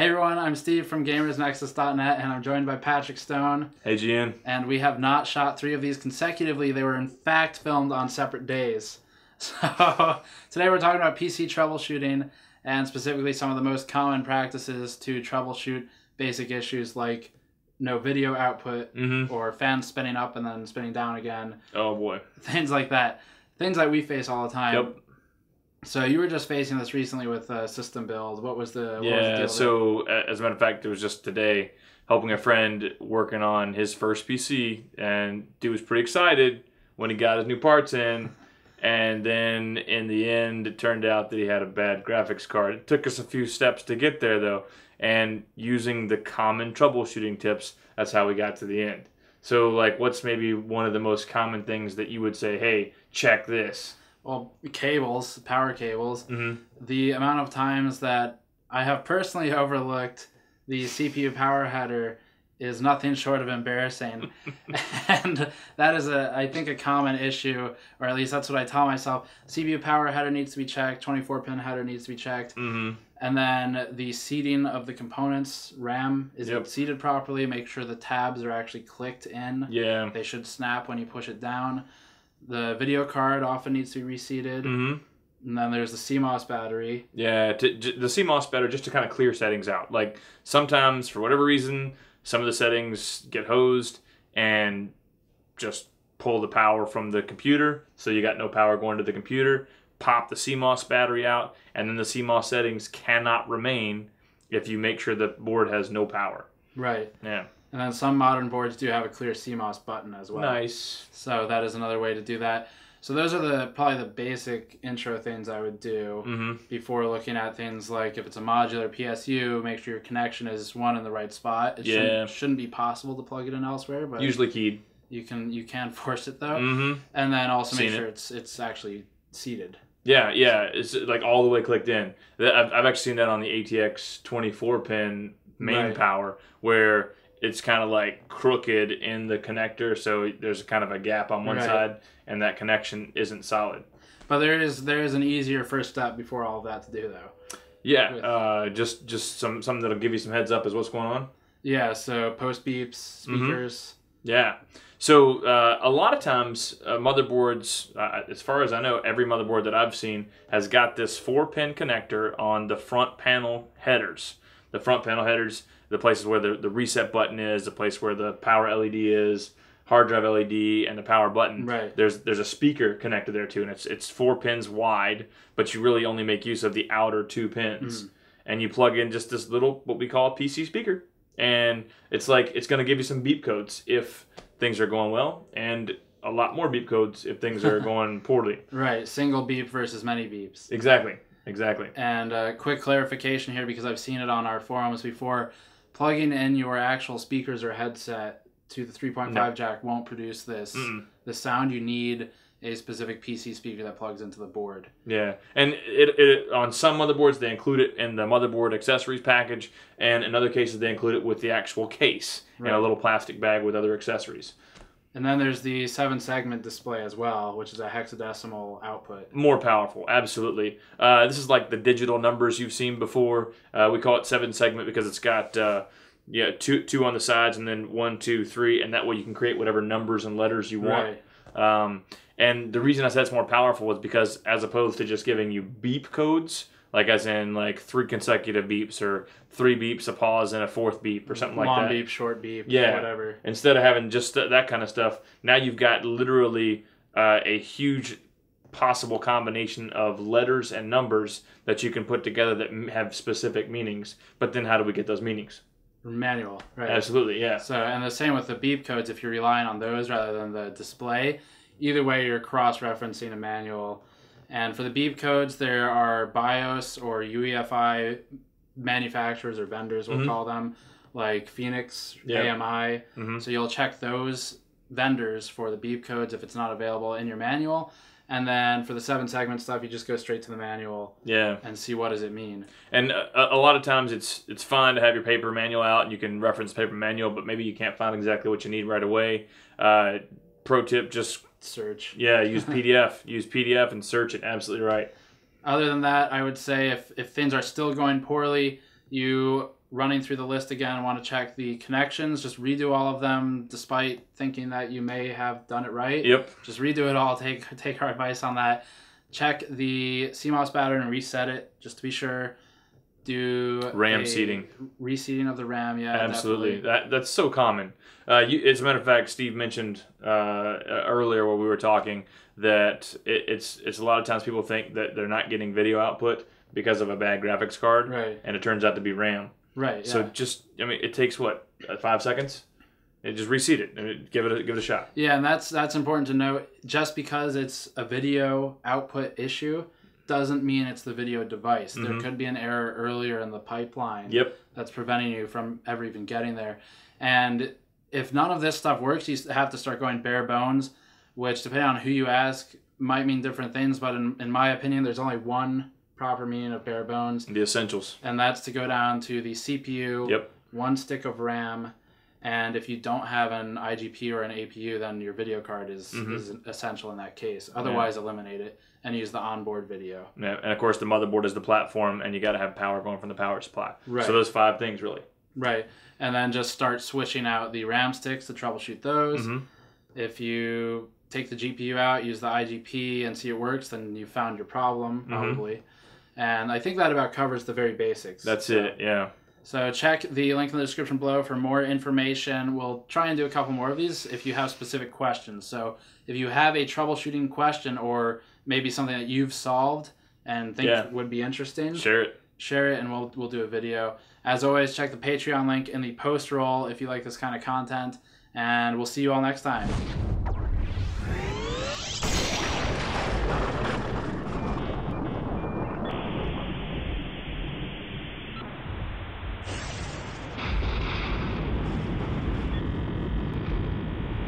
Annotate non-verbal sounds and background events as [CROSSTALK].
Hey everyone, I'm Steve from GamersNexus.net, and I'm joined by Patrick Stone. Hey, GN. And we have not shot three of these consecutively. They were in fact filmed on separate days. [LAUGHS] So today we're talking about PC troubleshooting and specifically some of the most common practices to troubleshoot basic issues like no video output Mm-hmm. or fans spinning up and then spinning down again, Oh boy. things like that. Things that we face all the time. Yep. So you were just facing this recently with a system build. What was the what was the Yeah. there? So, as a matter of fact, it was just today helping a friend working on his first PC, and dude was pretty excited when he got his new parts in. [LAUGHS] And then in the end, it turned out that he had a bad graphics card. It took us a few steps to get there, though. And using the common troubleshooting tips, that's how we got to the end. So, like, what's maybe one of the most common things that you would say, hey, check this? Well, cables, power cables. Mm-hmm. The amount of times that I have personally [LAUGHS] overlooked the CPU power header is nothing short of embarrassing. [LAUGHS] and that is a I think a common issue, or at least that's what I tell myself. CPU power header needs to be checked, 24 pin header needs to be checked, Mm-hmm. and then the seating of the components, RAM, is Yep. it seated properly? Make sure the tabs are actually clicked in. Yeah. They should snap when you push it down. The video card often needs to be reseated. Mm-hmm. And then there's the CMOS battery. Yeah, to, j- the CMOS battery just to kind of clear settings out. Like sometimes, for whatever reason, some of the settings get hosed and just pull the power from the computer. So you got no power going to the computer. Pop the CMOS battery out, and then the CMOS settings cannot remain if you make sure the board has no power. Right. Yeah. And then some modern boards do have a clear CMOS button as well. Nice. So that is another way to do that. So those are the probably the basic intro things I would do Mm-hmm. before looking at things like if it's a modular PSU, make sure your connection is one in the right spot. It Yeah. shouldn't, shouldn't be possible to plug it in elsewhere, but Usually keyed. you can you can [LAUGHS] force it though. Mm-hmm. And then also make Seen it. sure it's it's actually seated. Yeah, yeah, it's like all the way clicked in. I've, I've actually seen that on the ATX 24 pin main Right. power where it's kind of like crooked in the connector, so there's kind of a gap on one Right. side, and that connection isn't solid. But there is there is an easier first step before all of that to do though. Yeah, With- uh, just just some something that'll give you some heads up is what's going on. Yeah, so post beeps, Mm-hmm. speakers. Yeah. So uh, a lot of times, uh, motherboards, uh, as far as I know, every motherboard that I've seen has got this four-pin connector on the front panel headers. The front panel headers, the places where the, the reset button is, the place where the power LED is, hard drive LED, and the power button. Right. There's there's a speaker connected there too, and it's it's four pins wide, but you really only make use of the outer two pins, mm. and you plug in just this little what we call a PC speaker, and it's like it's going to give you some beep codes if things are going well, and a lot more beep codes if things are [LAUGHS] going poorly. Right, single beep versus many beeps. Exactly, exactly. And a quick clarification here because I've seen it on our forums before. Plugging in your actual speakers or headset to the 3.5 No. jack won't produce this. Mm-mm. The sound you need a specific PC speaker that plugs into the board. Yeah, and it, it on some motherboards they include it in the motherboard accessories package, and in other cases they include it with the actual case in a little plastic bag with other accessories. And then there's the seven segment display as well, which is a hexadecimal output. more powerful absolutely uh, this is like the digital numbers you've seen before uh, we call it seven segment because it's got uh, yeah two two on the sides and then one two three and that way you can create whatever numbers and letters you want Right. um, and the reason i said it's more powerful is because as opposed to just giving you beep codes like as in like three consecutive beeps or three beeps a pause and a fourth beep or something like that. Long beep, short beep, Yeah. whatever. instead of having just th- that kind of stuff now you've got literally uh, a huge possible combination of letters and numbers that you can put together that m- have specific meanings but then how do we get those meanings Manual, right? absolutely yeah So, and the same with the beep codes, if you're relying on those rather than the display, either way, you're cross referencing a manual. And for the beep codes, there are BIOS or UEFI manufacturers or vendors, we'll Mhm. call them, like Phoenix, Yeah. AMI. Mhm. So you'll check those vendors for the beep codes if it's not available in your manual. And then for the seven segment stuff, you just go straight to the manual yeah and see what does it mean. and a, a lot of times it's it's fine to have your paper manual out and you can reference paper manual but maybe you can't find exactly what you need right away uh, pro tip just Search. yeah use [LAUGHS] pdf use pdf and search it absolutely right Other than that, I would say if, if things are still going poorly, you running through the list again want to check the connections, just redo all of them despite thinking that you may have done it right. Yep. Just redo it all. Take [LAUGHS] take our advice on that. Check the CMOS battery and reset it just to be sure. Do RAM seating. reseating of the RAM. Yeah, Absolutely. definitely. That that's so common. Uh, you, as a matter of fact, Steve mentioned uh, earlier while we were talking that it, it's it's a lot of times people think that they're not getting video output because of a bad graphics card, Right. and it turns out to be RAM. Right. Yeah. So just I mean, it takes what uh, five seconds. It just reseat it and give it a, give it a shot. Yeah, and that's that's important to note. Just because it's a video output issue doesn't mean it's the video device. There Mhm. could be an error earlier in the pipeline Yep. that's preventing you from ever even getting there. And if none of this stuff works, you have to start going bare bones, which depending on who you ask might mean different things. But in, in my opinion, there's only one proper meaning of bare bones, The essentials. and that's to go down to the CPU, Yep. one stick of RAM, and if you don't have an IGP or an APU, then your video card is, Mhm. is essential in that case. Otherwise, eliminate it and use the onboard video. Yeah, and of course the motherboard is the platform, and you got to have power going from the power supply. Right. So those five things really. Right. And then just start switching out the RAM sticks to troubleshoot those. Mhm. If you take the GPU out, use the IGP, and see it works, then you found your problem, Mm-hmm. probably. And I think that about covers the very basics. That's So- it. Yeah. So check the link in the description below for more information. We'll try and do a couple more of these if you have specific questions. So if you have a troubleshooting question or maybe something that you've solved and think Yeah. would be interesting, Share it. share it and we'll we'll do a video. As always, check the Patreon link in the post roll if you like this kind of content, and we'll see you all next time.